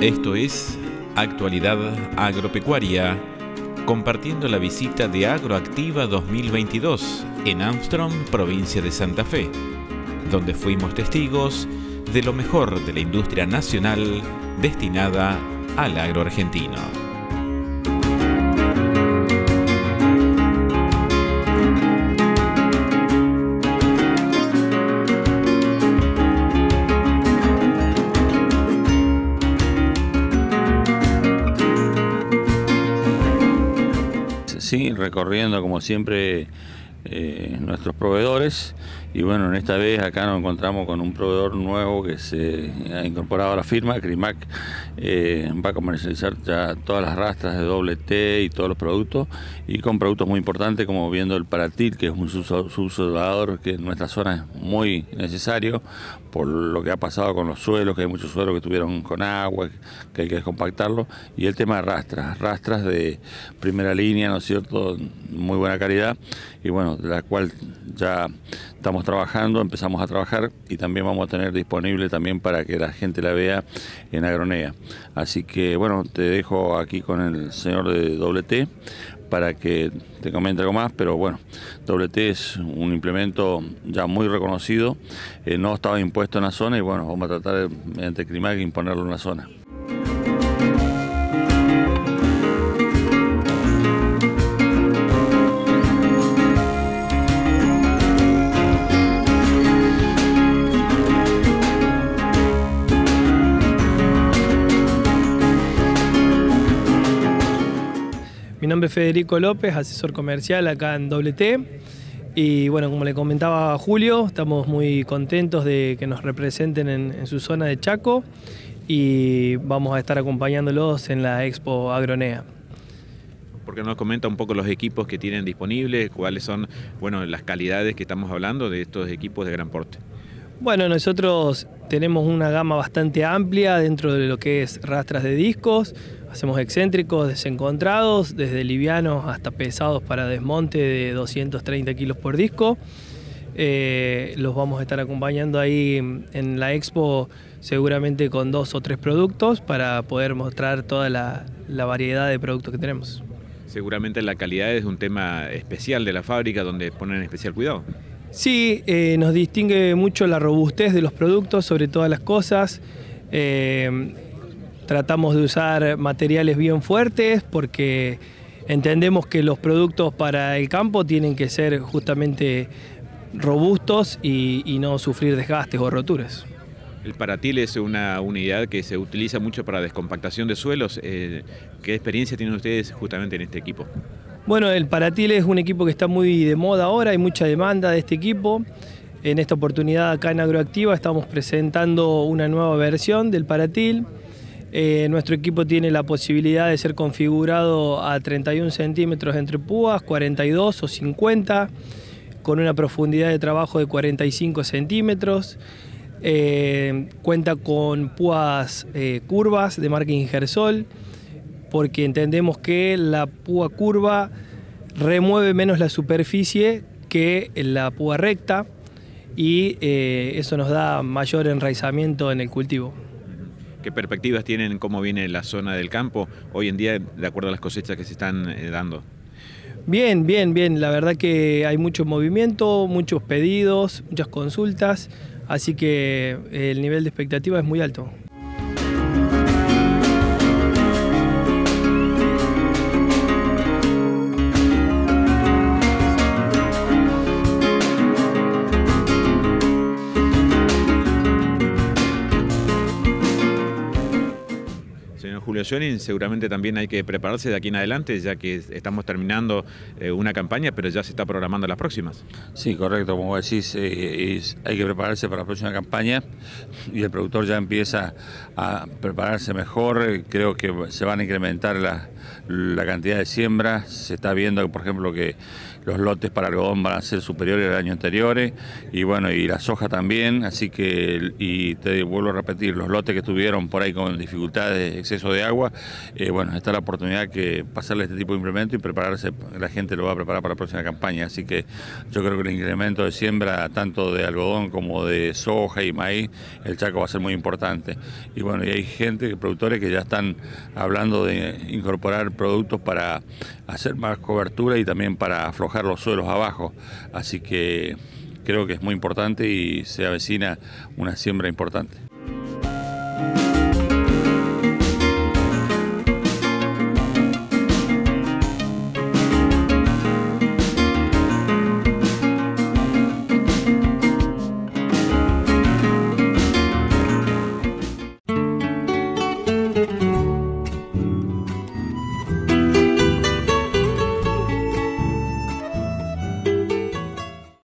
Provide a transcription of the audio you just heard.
Esto es Actualidad Agropecuaria, compartiendo la visita de Agroactiva 2022 en Armstrong, provincia de Santa Fe, donde fuimos testigos de lo mejor de la industria nacional destinada al agro argentino. Recorriendo como siempre eh, nuestros proveedores y bueno, en esta vez acá nos encontramos con un proveedor nuevo que se ha incorporado a la firma, CRIMAC, eh, va a comercializar ya todas las rastras de doble T y todos los productos y con productos muy importantes como viendo el paratil, que es un subsolador que en nuestra zona es muy necesario por lo que ha pasado con los suelos, que hay muchos suelos que estuvieron con agua, que hay que descompactarlo, y el tema de rastras, rastras de primera línea, ¿no es cierto?, muy buena calidad, y bueno, de la cual ya estamos trabajando, empezamos a trabajar y también vamos a tener disponible también para que la gente la vea en Agronea. Así que bueno, te dejo aquí con el señor de doble T para que te comente algo más, pero bueno, doble T es un implemento ya muy reconocido, eh, no estaba impuesto en la zona y bueno, vamos a tratar mediante Climac imponerlo en la zona. Nombre Federico López, asesor comercial acá en WT. Y bueno, como le comentaba Julio, estamos muy contentos de que nos representen en, su zona de Chaco y vamos a estar acompañándolos en la Expo Agronea. Porque nos comenta un poco los equipos que tienen disponibles, cuáles son bueno, las calidades que estamos hablando de estos equipos de gran porte. Bueno, nosotros tenemos una gama bastante amplia dentro de lo que es rastras de discos, Hacemos excéntricos, desencontrados, desde livianos hasta pesados para desmonte de 230 kilos por disco. Eh, los vamos a estar acompañando ahí en la expo seguramente con dos o tres productos para poder mostrar toda la, variedad de productos que tenemos. Seguramente la calidad es un tema especial de la fábrica donde ponen especial cuidado. Sí, eh, nos distingue mucho la robustez de los productos sobre todas las cosas. Eh, Tratamos de usar materiales bien fuertes porque entendemos que los productos para el campo tienen que ser justamente robustos y, no sufrir desgastes o roturas. El paratil es una unidad que se utiliza mucho para descompactación de suelos. Eh, ¿Qué experiencia tienen ustedes justamente en este equipo? Bueno, el paratil es un equipo que está muy de moda ahora, hay mucha demanda de este equipo. En esta oportunidad acá en Agroactiva estamos presentando una nueva versión del paratil eh, nuestro equipo tiene la posibilidad de ser configurado a 31 centímetros entre púas, 42 o 50, con una profundidad de trabajo de 45 centímetros. Eh, cuenta con púas eh, curvas de marca Ingersol, porque entendemos que la púa curva remueve menos la superficie que la púa recta y eso nos da mayor enraizamiento en el cultivo. ¿Qué perspectivas tienen cómo viene la zona del campo hoy en día de acuerdo a las cosechas que se están eh, dando? Bien, bien, bien. La verdad que hay mucho movimiento, muchos pedidos, muchas consultas, así que el nivel de expectativa es muy alto. Schoening, seguramente también hay que prepararse de aquí en adelante, ya que estamos terminando eh, una campaña, pero ya se está programando las próximas. Sí, correcto, como decís, eh, hay que prepararse para la próxima campaña y el productor ya empieza a prepararse mejor, creo que se van a incrementar la cantidad de siembras, se está viendo, por ejemplo, que los lotes para algodón van a ser superiores al año anterior y bueno, y la soja también, así que, y te vuelvo a repetir, los lotes que estuvieron por ahí con dificultades, exceso de agua, eh, bueno, está la oportunidad que pasarle este tipo de implemento y prepararse, la gente lo va a preparar para la próxima campaña, así que yo creo que el incremento de siembra, tanto de algodón como de soja y maíz, el Chaco va a ser muy importante. Y bueno, y hay gente, productores que ya están hablando de incorporar productos para hacer más cobertura y también para aflojar los suelos abajo. Así que creo que es muy importante y se avecina una siembra importante.